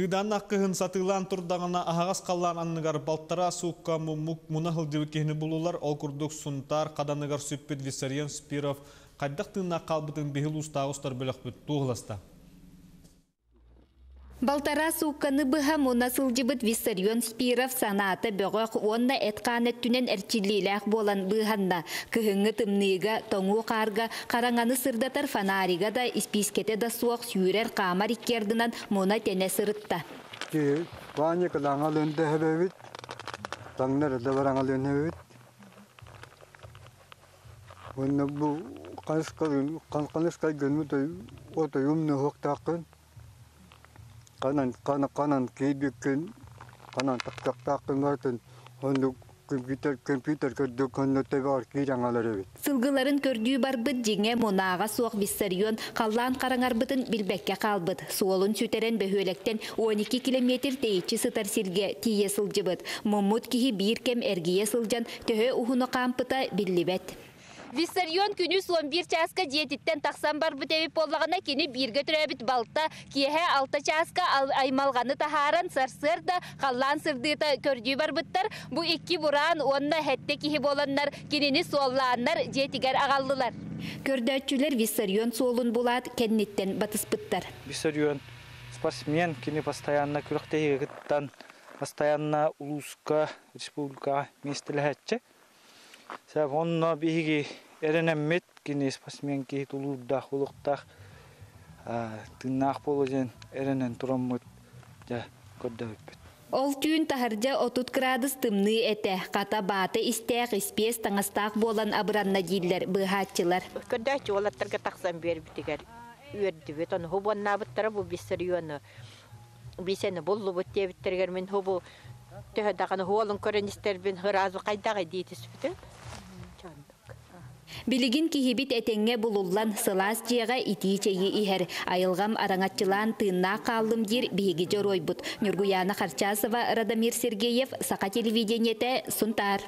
Кыдан аққығын сатылан тұрдағына ағағас қаллан анныгар балтара суыққа мұммук мұна хылдыбы кехіні бұлулар, ол күрдік сұнтар, қаданыгар сүппет Виссарион Спиров, қайдақ тыңна қалбытын бейіл ұстағыстар бөлік бүт туғыласта. Балтара суукканы быха муна сылжыбыт Виссарион Спиров санаты бөгөк онна этканет түнен эрчилилэх болан быханна кыһыңы тымныга тоңу карга караңаны сырдатар фонарига да испискете да суок сүүрер камар иккердинан муна тене сырытта. ваня каланга лөнде хебевит таңнар да баранга лөнде Онна бу канскалын канканскай гөнү ото юмны хоктакын канан кана канан кейдиккен канан тактактакын бартын онду компьютер компьютер көрдүк онно тебар кийраңалар эбит Сылгыларын көрдүү барбыт жеңе мунага суок Виссарион қаллан караңарбытын билбекке калбыт. Суолун сүтерен бөхөлектен 12 километр тейчи сытар сирге тие сылжыбыт. Муммут кихи бир кем эргие сылжан төһө ухуну кампыта биллибет. Виссарион күнү суон бир часка диетиттен тақсан бар бүтебип боллагана кини бирге түрәбит балта киэһэ алта часка ал- аймалганы тахаран сарсыр да қаллан сырдыта көрдүү барбыттар бу икки буран онна хетте кихи боланнар кинини суоллааннар диетигер агаллылар көрдөөчүлөр Виссарион суолун булат кенниттен батыспыттар Виссарион спортсмен, кини постоянно күрөхтеһигиттан постоянно улуска республика местелэхэтче. Сәп онно биһиги эренеммит кини спортсмен ки тулурдах улуктах тыннаах болужен эренен тураммыт жа көрдөбүт. Ол түйін тахаржа отут градус тымны эте, ката баты истех испес таңастақ болан абыранна дейлер быхатчылар. Көндәчі олаттарға тақсан беріп тегер үйерді бет. Оны хубанна бұттара бұл бисарионы. Бисені болу бұт дебіттергер мен хубу төһө дағаны хуолын көреністер бен хыразы қайдағы дейтіс біті. Билигин кихибит этеңге булуллан сылас жиэға ити чейи ихер. Айылгам араңатчылан тынна қаллым дир биги жоройбут. Нюргуяна Харчасова, Радамир Сергеев, Сақа телевидениете, Сунтар.